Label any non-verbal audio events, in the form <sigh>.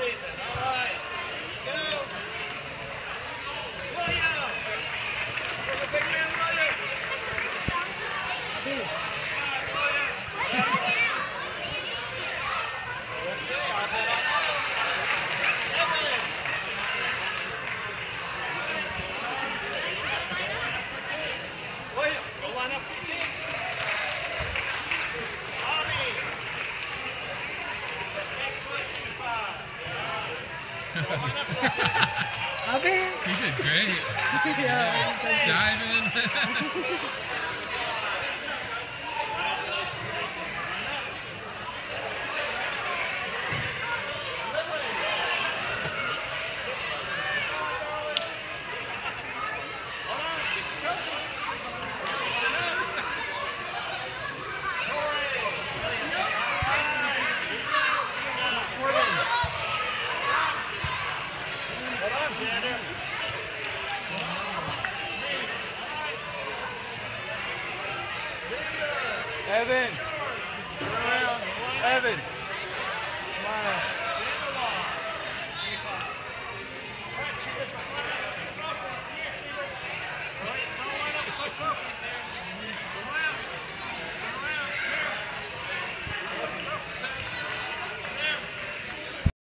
season. All right. Go. William. Look at big man William. We'll see. Go line up for your Abi. He did great. <laughs> yeah. Diving. <laughs> Ethan. Ethan.